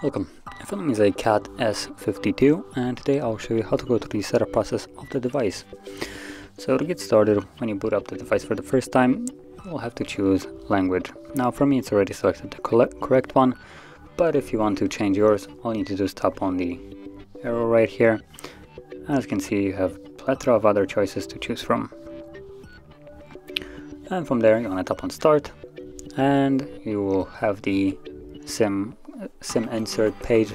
Welcome, my name is a Cat S52 and today I'll show you how to go through the setup process of the device. So to get started, when you boot up the device for the first time, you'll have to choose language. Now for me it's already selected the correct one, but if you want to change yours, all you need to do is tap on the arrow right here. As you can see you have plethora of other choices to choose from. And from there you want to tap on start and you will have the SIM SIM insert page.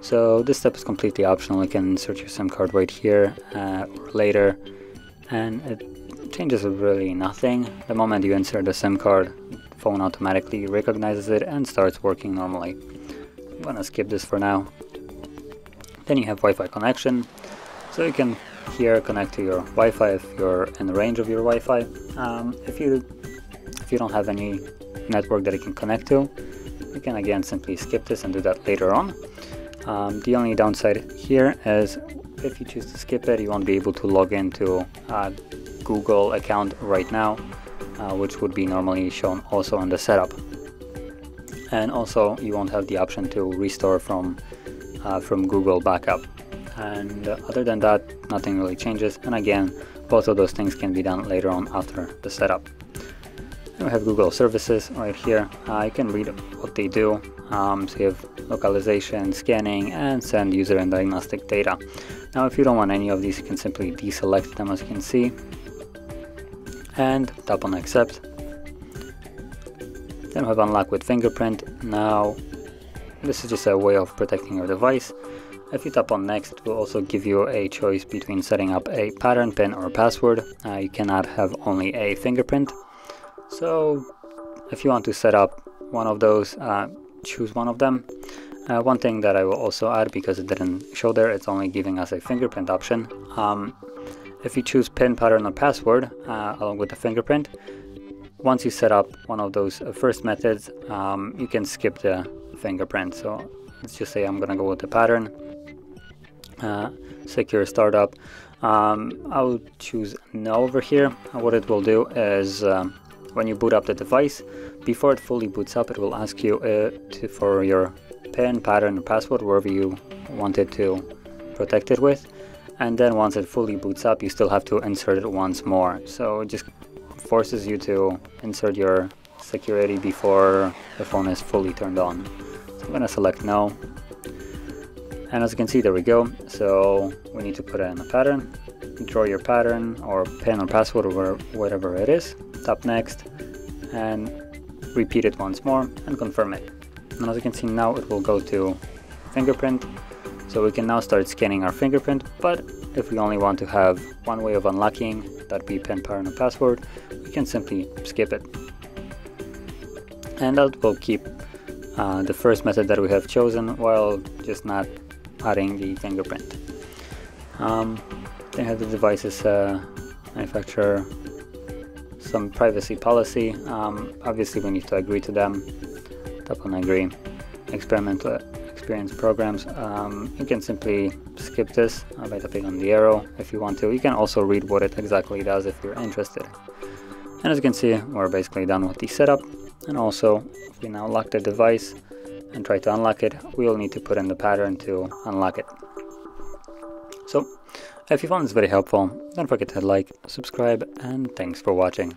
So this step is completely optional. You can insert your SIM card right here uh, or later and it changes really nothing. The moment you insert the SIM card, the phone automatically recognizes it and starts working normally. I'm gonna skip this for now. Then you have Wi-Fi connection. So you can here connect to your Wi-Fi if you're in the range of your Wi-Fi. Um, if you if you don't have any network that you can connect to, you can again simply skip this and do that later on. Um, the only downside here is if you choose to skip it, you won't be able to log into a Google account right now, uh, which would be normally shown also on the setup. And also you won't have the option to restore from, uh, from Google Backup. And uh, other than that, nothing really changes. And again, both of those things can be done later on after the setup we have Google services right here. Uh, you can read what they do. Um, so you have localization, scanning, and send user and diagnostic data. Now if you don't want any of these, you can simply deselect them as you can see. And tap on accept. Then we have unlock with fingerprint. Now this is just a way of protecting your device. If you tap on next, it will also give you a choice between setting up a pattern, pin, or password. Uh, you cannot have only a fingerprint. So if you want to set up one of those, uh, choose one of them. Uh, one thing that I will also add because it didn't show there, it's only giving us a fingerprint option. Um, if you choose pin, pattern, or password uh, along with the fingerprint, once you set up one of those uh, first methods, um, you can skip the fingerprint. So let's just say I'm gonna go with the pattern, uh, secure startup. Um, I'll choose no over here. What it will do is um, when you boot up the device, before it fully boots up, it will ask you uh, to, for your PIN, pattern, or password, wherever you want it to protect it with. And then once it fully boots up, you still have to insert it once more. So it just forces you to insert your security before the phone is fully turned on. So I'm gonna select no. And as you can see, there we go. So we need to put in a pattern, draw your pattern or pin or password or whatever it is tap next and repeat it once more and confirm it. And as you can see now it will go to fingerprint so we can now start scanning our fingerprint but if we only want to have one way of unlocking that be pin, pattern and password we can simply skip it. And that will keep uh, the first method that we have chosen while just not adding the fingerprint. Um, then have the devices uh, manufacturer some privacy policy. Um, obviously, we need to agree to them. Tap on agree. Experimental experience programs. Um, you can simply skip this uh, by tapping on the arrow if you want to. You can also read what it exactly does if you're interested. And as you can see, we're basically done with the setup. And also, if we now lock the device and try to unlock it, we'll need to put in the pattern to unlock it. So if you found this very helpful, don't forget to like, subscribe, and thanks for watching.